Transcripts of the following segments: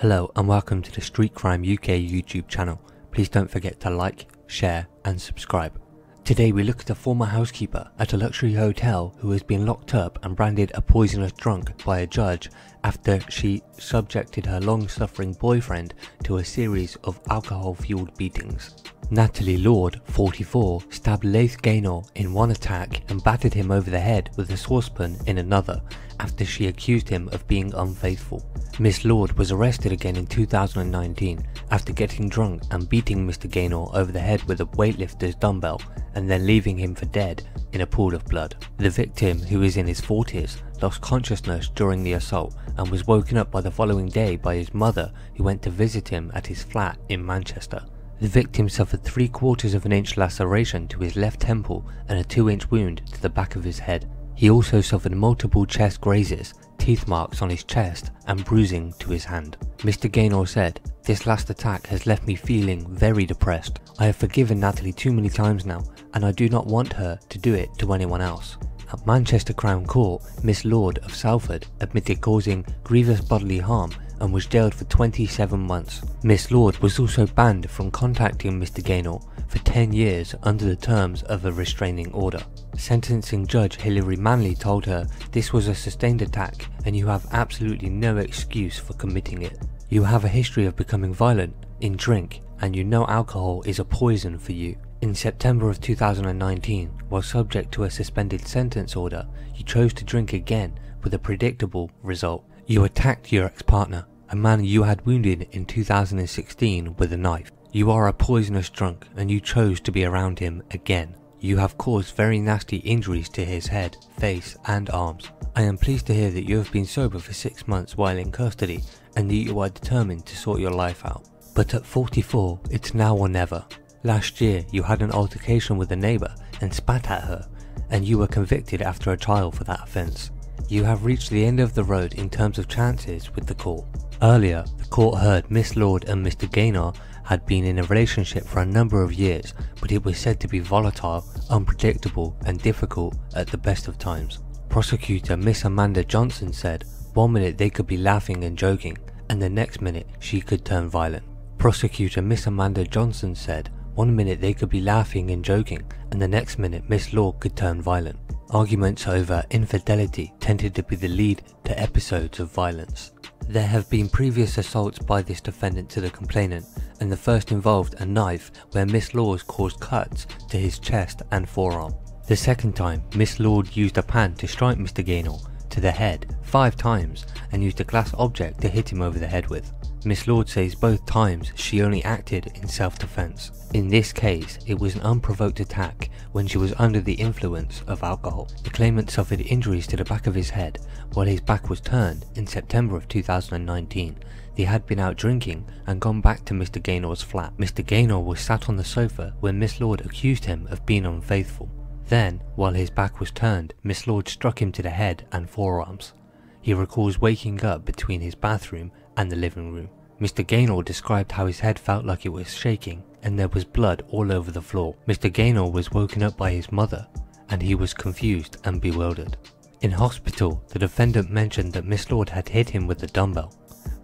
Hello and welcome to the Street Crime UK YouTube channel. Please don't forget to like, share and subscribe. Today we look at a former housekeeper at a luxury hotel who has been locked up and branded a poisonous drunk by a judge after she subjected her long-suffering boyfriend to a series of alcohol-fueled beatings. Natalie Lord, 44, stabbed Laith Gaynor in one attack and battered him over the head with a saucepan in another after she accused him of being unfaithful. Miss Lord was arrested again in 2019 after getting drunk and beating Mr. Gaynor over the head with a weightlifter's dumbbell and then leaving him for dead in a pool of blood. The victim, who is in his 40s, lost consciousness during the assault and was woken up by the following day by his mother who went to visit him at his flat in Manchester. The victim suffered 3 quarters of an inch laceration to his left temple and a 2 inch wound to the back of his head. He also suffered multiple chest grazes, teeth marks on his chest and bruising to his hand. Mr. Gaynor said, This last attack has left me feeling very depressed. I have forgiven Natalie too many times now and I do not want her to do it to anyone else. At Manchester Crown Court, Miss Lord of Salford admitted causing grievous bodily harm and was jailed for 27 months. Miss Lord was also banned from contacting Mr. Gaynor for 10 years under the terms of a restraining order. Sentencing Judge Hilary Manley told her this was a sustained attack and you have absolutely no excuse for committing it. You have a history of becoming violent in drink and you know alcohol is a poison for you. In September of 2019, while subject to a suspended sentence order, you chose to drink again with a predictable result. You attacked your ex-partner, a man you had wounded in 2016 with a knife. You are a poisonous drunk and you chose to be around him again. You have caused very nasty injuries to his head, face and arms. I am pleased to hear that you have been sober for 6 months while in custody and that you are determined to sort your life out. But at 44, it's now or never. Last year, you had an altercation with a neighbour and spat at her, and you were convicted after a trial for that offence. You have reached the end of the road in terms of chances with the court. Earlier, the court heard Miss Lord and Mr. Gaynor had been in a relationship for a number of years, but it was said to be volatile, unpredictable, and difficult at the best of times. Prosecutor Miss Amanda Johnson said, one minute they could be laughing and joking, and the next minute she could turn violent. Prosecutor Miss Amanda Johnson said, one minute they could be laughing and joking, and the next minute Miss Lord could turn violent. Arguments over infidelity tended to be the lead to episodes of violence. There have been previous assaults by this defendant to the complainant, and the first involved a knife where Miss Laws caused cuts to his chest and forearm. The second time, Miss Lord used a pan to strike Mr. Gaynor to the head five times and used a glass object to hit him over the head with. Miss Lord says both times she only acted in self-defense. In this case, it was an unprovoked attack when she was under the influence of alcohol. The claimant suffered injuries to the back of his head while his back was turned in September of 2019. He had been out drinking and gone back to Mr. Gaynor's flat. Mr. Gaynor was sat on the sofa when Miss Lord accused him of being unfaithful. Then, while his back was turned, Miss Lord struck him to the head and forearms. He recalls waking up between his bathroom and the living room. Mr. Gaynor described how his head felt like it was shaking and there was blood all over the floor. Mr. Gaynor was woken up by his mother and he was confused and bewildered. In hospital, the defendant mentioned that Miss Lord had hit him with a dumbbell.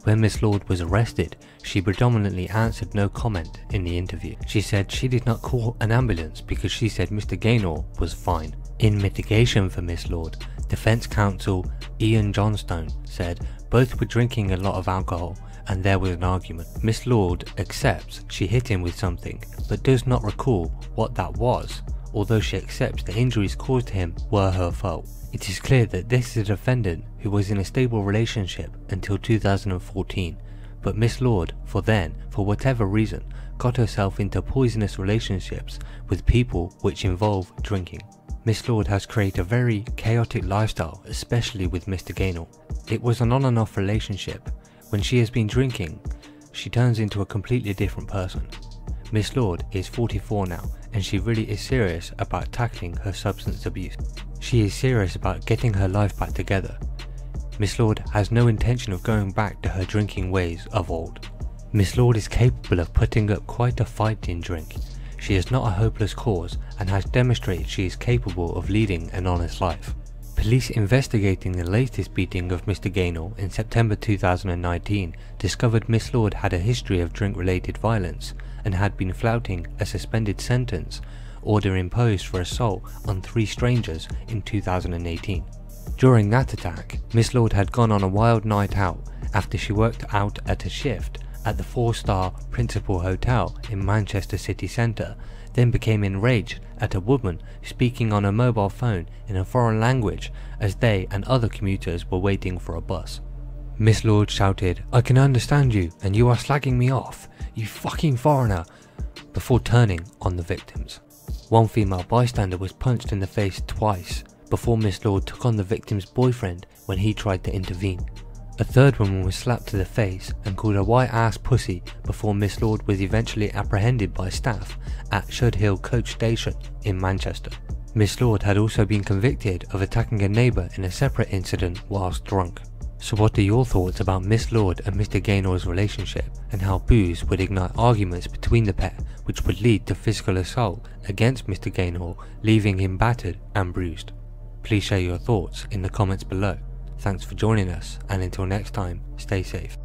When Miss Lord was arrested, she predominantly answered no comment in the interview. She said she did not call an ambulance because she said Mr. Gaynor was fine. In mitigation for Miss Lord, defense counsel Ian Johnstone said both were drinking a lot of alcohol and there was an argument. Miss Lord accepts she hit him with something, but does not recall what that was, although she accepts the injuries caused him were her fault. It is clear that this is a defendant who was in a stable relationship until 2014, but Miss Lord, for then, for whatever reason, got herself into poisonous relationships with people which involve drinking. Miss Lord has created a very chaotic lifestyle, especially with Mr. Gaynor. It was an on and off relationship, when she has been drinking, she turns into a completely different person. Miss Lord is 44 now and she really is serious about tackling her substance abuse. She is serious about getting her life back together. Miss Lord has no intention of going back to her drinking ways of old. Miss Lord is capable of putting up quite a fight in drink. She is not a hopeless cause and has demonstrated she is capable of leading an honest life. Police investigating the latest beating of Mr. Gaynor in September 2019 discovered Miss Lord had a history of drink-related violence and had been flouting a suspended sentence order imposed for assault on three strangers in 2018. During that attack, Miss Lord had gone on a wild night out after she worked out at a shift at the four-star Principal Hotel in Manchester city centre, then became enraged at a woman speaking on a mobile phone in a foreign language as they and other commuters were waiting for a bus. Miss Lord shouted, I can understand you and you are slagging me off, you fucking foreigner, before turning on the victims. One female bystander was punched in the face twice before Miss Lord took on the victim's boyfriend when he tried to intervene. A third woman was slapped to the face and called a white ass pussy before Miss Lord was eventually apprehended by staff at Shudehill Coach Station in Manchester. Miss Lord had also been convicted of attacking a neighbour in a separate incident whilst drunk. So what are your thoughts about Miss Lord and Mr Gaynor's relationship and how booze would ignite arguments between the pair which would lead to physical assault against Mr Gaynor leaving him battered and bruised? Please share your thoughts in the comments below. Thanks for joining us and until next time, stay safe.